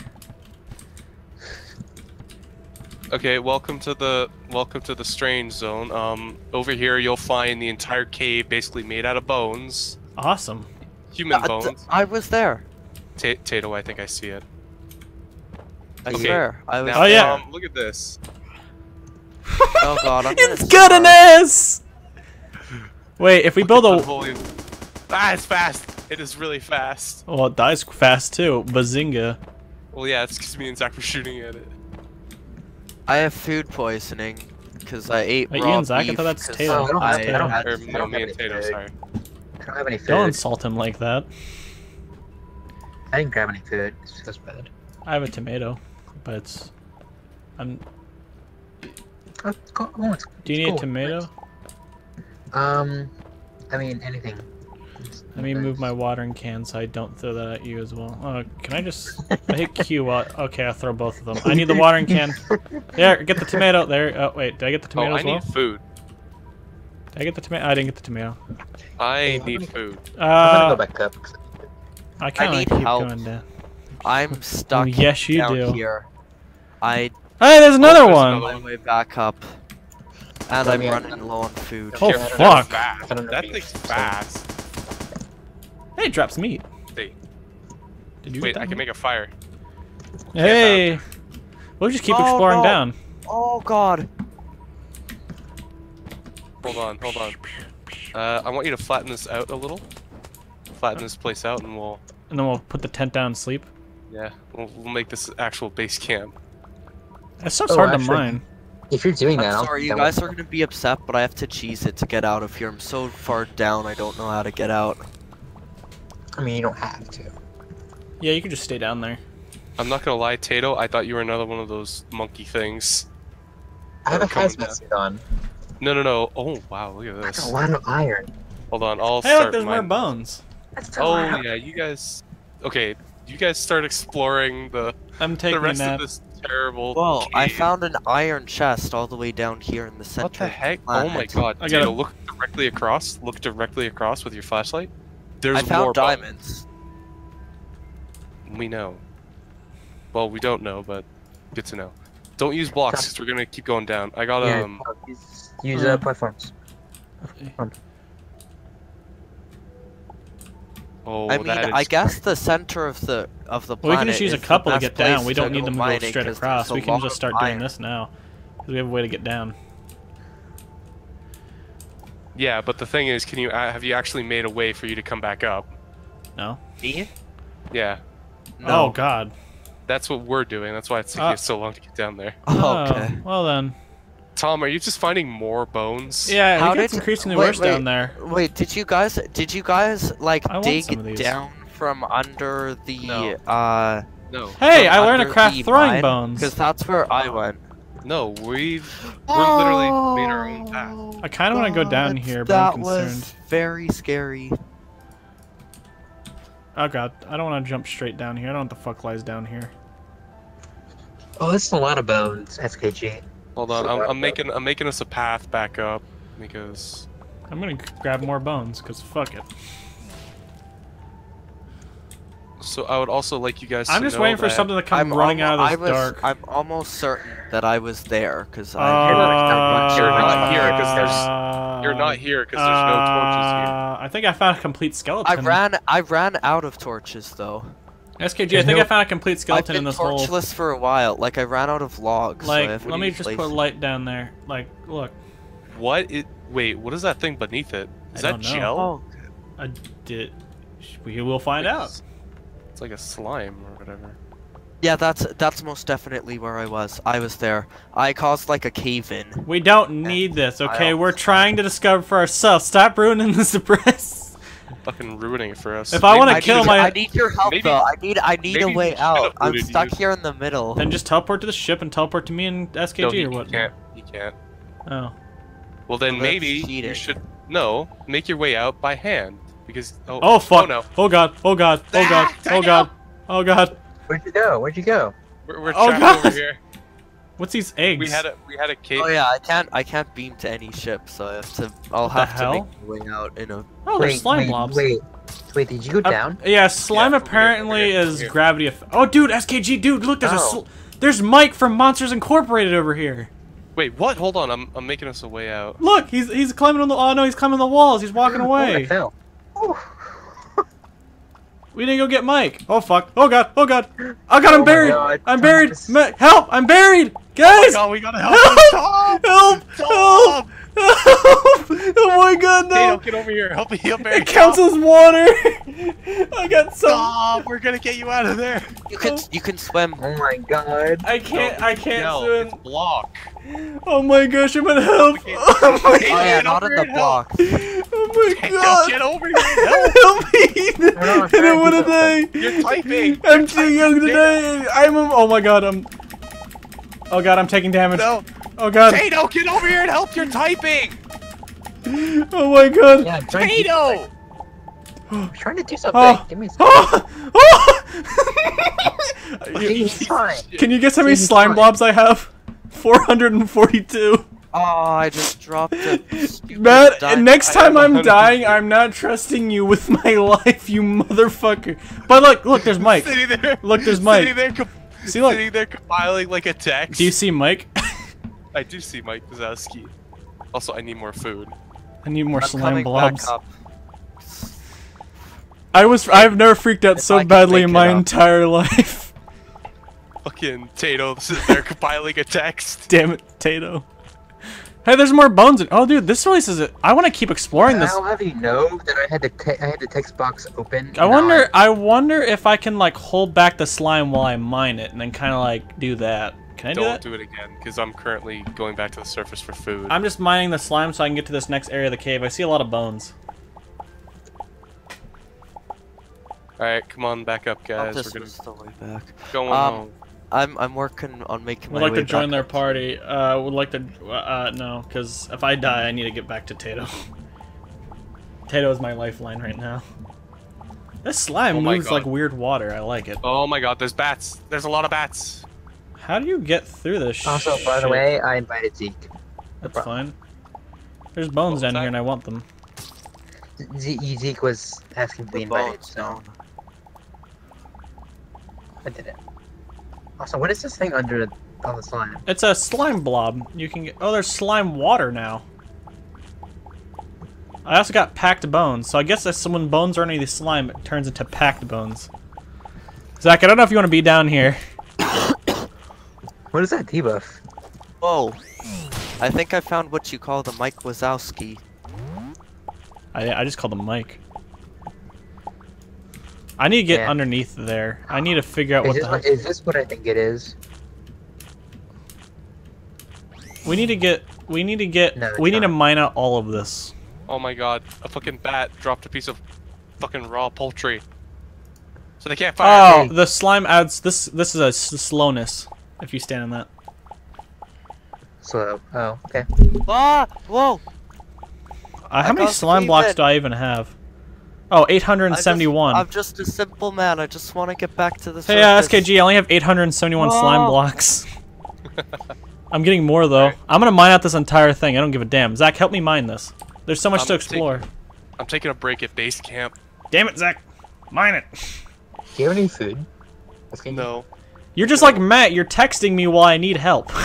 Okay, welcome to the welcome to the strange zone. Um, over here you'll find the entire cave basically made out of bones, Awesome. human Uh, bones. I was there. Ta- Tato, I think I see it. I Okay. swear. I was. Now, Oh, yeah. um, look at this. Oh god, I'm gonna it's starve. goodness! Wait, if we build a. Unholy- Ah, it's fast. It is really fast. Well, it dies fast too. Bazinga. Well, yeah, it's because me and Zach were shooting at it. I have food poisoning because I ate Wait, raw you and Zach? I thought that's 'cause Tato. Oh, I don't have- I don't had- no, me and any food. Sorry. I don't have any food. Don't insult him like that. I didn't grab any food. It's just bad. I have a tomato, but it's. I'm. Oh, it's cool. Oh, it's, Do you it's need a tomato? Um, I mean anything. Let me move my watering can so I don't throw that at you as well. Uh, can I just I hit Q? While, okay, I'll throw both of them. I need the watering can. There, get the tomato. There. Oh wait, did I get the Oh, tomato I as well? need food. Did I get the tomato? I didn't get the tomato. I I'm need gonna- food. I'm gonna go Uh, back up. I kind of need keep help. going down. I'm stuck yes, you down do. here. I Hey, there's another there's one. another my way back up, and I'm me- running low on food. Oh, fuck. that's Fast. I don't know That thing's fast. Hey, it drops meat. Hey, Did you wait, get that I can make a fire. Hey. We'll just keep Oh, exploring no. down. Oh god. Hold on, hold on. Uh, I want you to flatten this out a little. Flatten this place out, and we'll And then we'll put the tent down and sleep. yeah, we'll, we'll make this actual base camp. That stuff's Oh, hard to actually- mine. If you're doing that, I'm I'll sorry, you guys will- are gonna be upset, but I have to cheese it to get out of here. I'm so far down, I don't know how to get out. I mean, you don't have to. Yeah, you can just stay down there. I'm not gonna lie, Tato. I thought you were another one of those monkey things. I have a Coming hazmat suit on. No, no, no. Oh wow, look at I got this. a lot of iron. Hold on, I'll Hey, look, start there's more bones. That's a Oh lot. yeah, you guys. Okay, you guys start exploring the I'm the taking a rest nap. of this terrible. Well, I found an iron chest all the way down here in the center. What the of heck? Oh my god, I Tato, gotta- look directly across. Look directly across with your flashlight. There's I found bones. diamonds. We know. Well, we don't know, but good to know. Don't use blocks, because we're gonna keep going down. I got Yeah, um. use, use uh, Uh, platforms. Oh, I mean, that I is guess the center of the of the Well, we can just use a couple to get down. We don't need them to go straight across. We can just start doing iron. this now. 'Cause we have a way to get down. Yeah, but the thing is, can you uh, have you actually made a way for you to come back up? No? Me? Yeah, Oh, God. that's what we're doing. That's why it's taking Uh, us so long to get down there. Oh, okay. Oh, well then. Tom, are you just finding more bones? Yeah, How it gets did- increasingly wait, worse wait. down there. Wait, did you guys did you guys like I want some of dig down from under the No. uh No. Hey, I learned to craft throwing mine? bones. Because that's where I went. No, we've we're literally made our own path. I kind of want to go down here, but that I'm concerned. was very scary. Oh god, I don't want to jump straight down here. I don't know what the fuck lies down here. Oh, that's a lot of bones. SKG. Hold on, I'm, I'm making I'm making us a path back up because I'm gonna grab more bones, because fuck it. So I would also like you guys. I'm to just know waiting for something to come I'm running almo- out of I was, dark. I'm almost certain that I was there because Uh, I. You're not here because there's- uh, You're not here because there's no torches here. uh, I think I found a complete skeleton. I ran. I ran out of torches though. SKG, I think no- I found a complete I've skeleton been in this hole. torchless for a while. Like I ran out of logs. so I Like, have let me just lace- put a light down there. Like, look, What? It, wait, what is that thing beneath it? Is I that don't gel? Oh, I did. We will find out. It's, it's like a slime or whatever. yeah, that's that's most definitely where I was. I was there. I caused like a cave in. We don't need this, okay? We're trying to discover for ourselves. Stop ruining the surprise. Fucking ruining it for us. If I wanna kill need, my- I need your help Maybe- though. I need I need a way out. I'm stuck you. here in the middle. Then just teleport to the ship and teleport to me and SKG no, he, or what? he can't. He can't. Oh. Well, then Well, that's maybe you should no make your way out by hand because oh, Oh fuck! oh no Oh god! Oh god! Oh god! Ah, Oh god! Oh god! Where'd you go? Where'd you go? we're, we're Oh, trapped God. over here. What's these eggs? We had a we had a cave. Oh yeah, I can't I can't beam to any ship, so I have to. I'll What have to hell? make my way out in a. Oh, there's wait, slime wait, blobs. wait, wait. Did you go Uh, down? yeah, slime Yeah, over here, apparently over here, over is here. gravity effect. Oh, dude, SKG, dude, look, there's a Oh. sl- there's Mike from Monsters Incorporated over here. Wait, what? Hold on, I'm I'm making us a way out. Look, he's he's climbing on the. Oh no, he's climbing the walls. He's walking Oh, I away. fell. Ooh. We didn't go get Mike. Oh fuck. Oh god. Oh god. Oh god, I'm Oh buried. God. I'm buried. Thomas. Ma- help! I'm buried. Oh Guys. Oh, we gotta help! Tom! Help! Help! Tom! Help! Oh my god, Dano, no! get over here. Help me. I'm It counts as water. I got some. Stop! We're gonna get you out of there. You can you can swim. Oh my god. I can't. I can't Yell, swim. it's block. Oh my gosh, I'm in help. Oh my god. Oh yeah, not over in the here and help. block. Oh my god! get over here. Help. Help me! on, I'm don't want to die. You're typing. I'm You're too young to die. I'm. A, oh my god. I'm. Oh god, I'm taking damage. No. Oh god. Dano, get over here and help. You're typing. Oh my god. Yeah, I'm trying, to, I'm trying to do something. Oh. Give me a second. Oh! Give oh! me. Can you guess how many slime time. blobs I have? 442. Oh, I just dropped a stupid Matt, diamond. next time I'm dying, I'm not trusting you with my life, you motherfucker. But look, look, there's Mike. Sitting there. Look, there's Sitting Mike. there, com- See, look. Sitting there compiling like a text. Do you see Mike? I do see Mike Wazowski. Also, I need more food. I need more I'm slime coming blobs. I was I've never freaked out If so I badly in my entire life. Fucking Tato sitting there compiling a text. Damn it, Tato. Hey, there's more bones in. Oh, dude, this place is. A, I want to keep exploring this. How have you know that I had the te- I had the text box open? I wonder. I- I wonder if I can like hold back the slime while I mine it, and then kind of like do that. Can I do Don't that? do it again, because I'm currently going back to the surface for food. I'm just mining the slime so I can get to this next area of the cave. I see a lot of bones. Alright, come on, back up, Oh, guys. We're gonna was the way back. go on Um, home. I'm I'm working on making Would my like way to join their party. Uh, would like to. Uh, no, because if I die, I need to get back to Tato. Tato is my lifeline right now. This slime Oh moves God. like weird water. I like it. Oh my god, there's bats. There's a lot of bats. How do you get through this? Also, by the way, I invited Zeke. that's fine. There's bones down here, and I want them. Ze- Zeke was asking to be The invited, so. I did it. Also, what is this thing under the, on the slime? It's a slime blob. You can get. Oh, there's slime water now. I also got packed bones, so I guess if someone bones are any of the slime, it turns into packed bones. Zach, I don't know if you want to be down here. What is that debuff? Whoa. I think I found what you call the Mike Wazowski. I, I just call him Mike. I need to get Yeah. underneath there. I need to figure out Is what this, the what, hell. is this what I think it is? We need to get. We need to get. No, it's we need to mine out all of this. Oh my god, a fucking bat dropped a piece of fucking raw poultry. So they can't fire Oh, me. the slime adds this. This is a s- slowness if you stand on that. Slow. Oh, okay. Ah! Whoa! Uh, how I many slime blocks it. do I even have? Oh, 871. I'm just a simple man. I just want to get back to the Hey, uh. SKG, I only have 871 slime blocks. I'm getting more though. I'm gonna mine out this entire thing. I don't give a damn. Zach, help me mine this. There's so much I'm to taking- explore. I'm taking a break at base camp. Damn it, Zach. Mine it. Do you have any food? Let's get- No. You're just like Matt. You're texting me while I need help.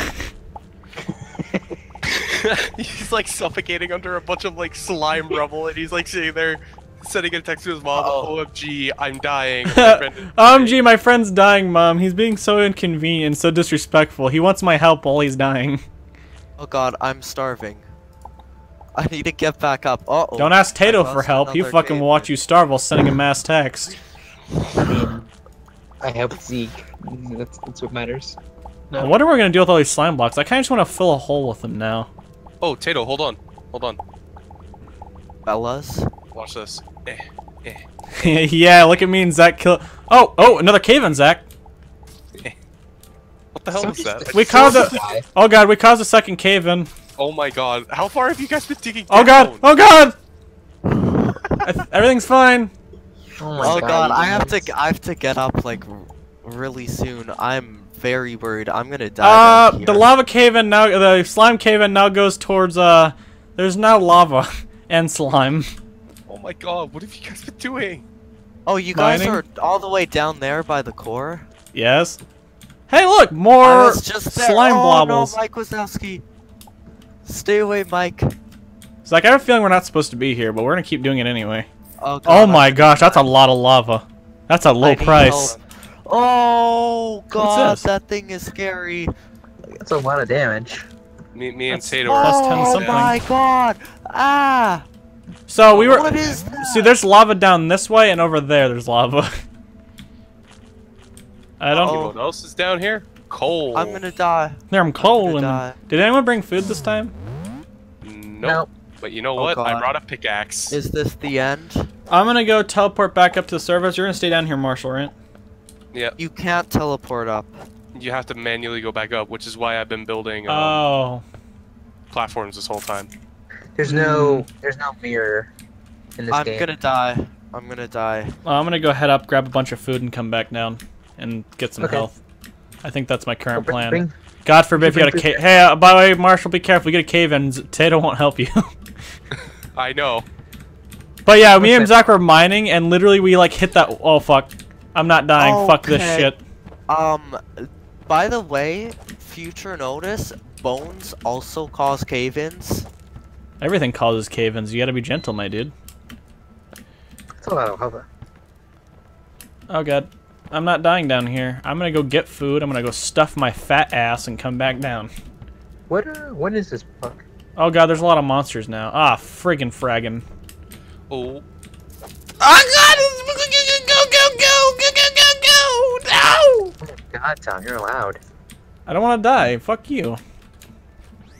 he's like suffocating under a bunch of like slime rubble, and he's like sitting there sending a text to his mom. Uh-oh. OMG, I'm dying. My friend OMG, my friend's dying, mom. He's being so inconvenient so disrespectful. He wants my help while he's dying. Oh god, I'm starving. I need to get back up. Uh oh. Don't ask Tato for help. He fucking will watch you starve while sending a mass text. I mean, I helped Zeke. That's, that's what matters. I wonder what we're gonna do with all these slime blocks. I kind of just want to fill a hole with them now. Oh, Tato, hold on. Hold on. Fellas. Watch this. Eh, eh. yeah, look at me and Zach kill. Oh, oh, another cave in Zach. What the hell was that? We caused a. Oh god, we caused a second cave in. Oh my god. How far have you guys been digging Oh down? god, oh god. Everything's fine. Oh my Oh god, I have to I have to get up like really soon. I'm very worried. I'm gonna die. Uh, down the lava cave in now, the slime cave in now goes towards uh. There's now lava and slime. Oh my god, what have you guys been doing? Oh, you guys are all the way down there by the core. Yes. Hey, look, more was just there. slime oh, blobbles. no, Mike Wazowski. Stay away, Mike. Zach, I have a feeling we're not supposed to be here, but we're gonna keep doing it anyway. Oh, God, Oh my gonna gosh, that's a lot of lava. That's a low price. help. Oh god, that thing is scary. That's a lot of damage. Me, me and That's Tato plus are 10 oh my god! Ah! So we were. What is that? See, there's lava down this way, and over there, there's lava. I don't. Uh-oh. What else is down here? Coal. I'm gonna die. There, I'm cold. gonna and- die. Did anyone bring food this time? Nope. But you know Oh, what? I brought a pickaxe. Is this the end? I'm gonna go teleport back up to the surface. You're gonna stay down here, Marshall, right? Yeah. You can't teleport up. You have to manually go back up, which is why I've been building um, Oh. platforms this whole time. There's no, there's no mirror in this I'm game. gonna die. I'm gonna die. Well, I'm gonna go head up, grab a bunch of food, and come back down and get some Okay. health. I think that's my Oh, current bring- plan. bring- God forbid if you got a cave. Hey, uh, by the way, Marshall, be careful. You get a cave in. Tato won't help you. I know. but yeah, me What's and that? Zach were mining, and literally we like hit that. Oh fuck! I'm not dying. Fuck this shit. Um, by the way, future notice, bones also cause cave-ins. Everything causes cave-ins. You gotta be gentle, my dude. That's a lot of lava. Oh god. I'm not dying down here. I'm gonna go get food. I'm gonna go stuff my fat ass and come back down. What, uh, what is this bug? Oh god, there's a lot of monsters now. Ah, friggin' fraggin'. Oh, Oh my god, Tom, you're loud. I don't want to die. Fuck you.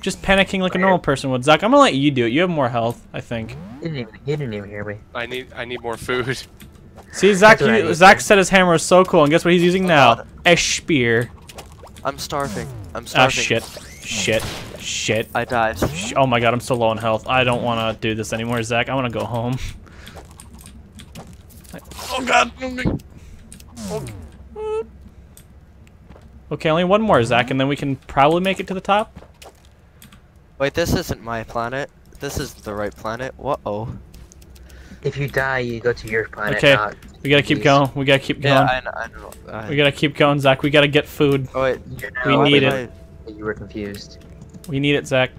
Just panicking like a normal person would. Zach, I'm gonna let you do it. You have more health, I think. He didn't even, he didn't even hear me. I need I need more food. See, Zach, That's what I you. Zach said his hammer was so cool, and guess what he's using Oh, now? God. A spear. I'm starving. I'm Ah, starving. shit. Shit. Shit. I died. Sh- Oh my god, I'm so low on health. I don't want to do this anymore, Zach. I want to go home. Oh god. Okay, only one more, Zach, and then we can probably make it to the top. Wait, this isn't my planet. This is the right planet. What? Oh. If you die, you go to your planet. Okay, not We gotta keep Jeez. going. We gotta keep going. Yeah, I, kn- I know. I, we gotta keep going, Zach. We gotta get food. Oh wait. you We know need it. did You were confused. We need it, Zach.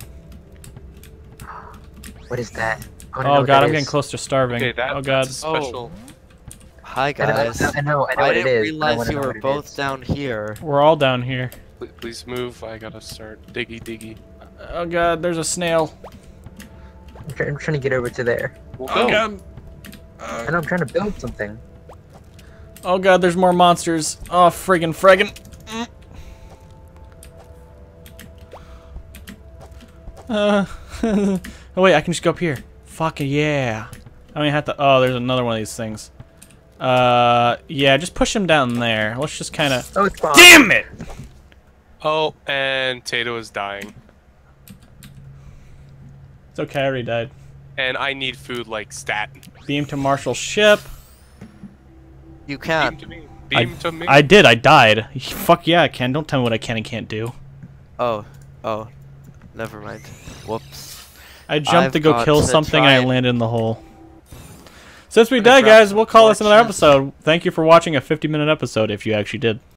What is that? I wanna oh, know Oh god, that I'm getting close to starving. Okay, that, oh god. special. I- Hi I know, guys. I know, I know I didn't is. I realize you were both down here. We're all down here. Please, please move. I gotta start diggy diggy. Oh god, there's a snail. I'm, I'm trying to get over to there. We'll Oh go. god. I know I'm trying to build something. Oh god, there's more monsters. Oh friggin' friggin'. Mm. Uh, oh wait, I can just go up here. Fuck yeah. I mean, I have to. Oh, there's another one of these things. Uh, yeah, just push him down there. Let's just kind of. Oh, it's bomb. Damn it! Oh, and Tato is dying. It's okay, I already died. And I need food like stat. Beam to Marshall's ship. You can't. to me. Beam to me. I did. I died. Fuck yeah, I can. Don't tell me what I can and can't do. Oh. Oh. Never mind. Whoops. I jumped I've to go kill to something. try I and- landed in the hole. Since we died, guys, we'll call this another episode. Thank you for watching a 50 minute episode if you actually did.